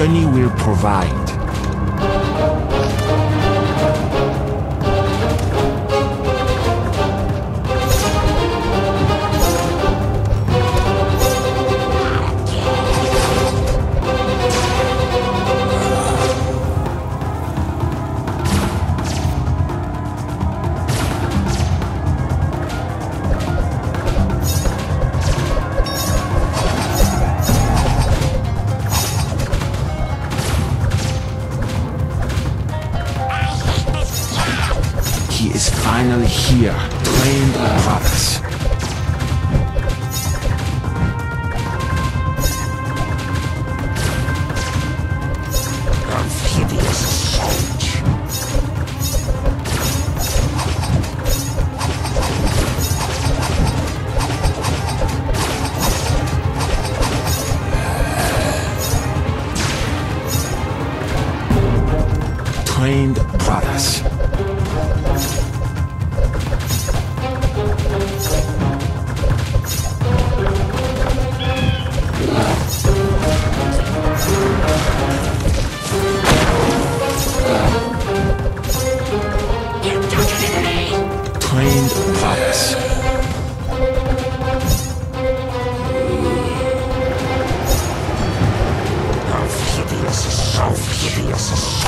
Destiny will provide. trained fox. How hideous, how hideous.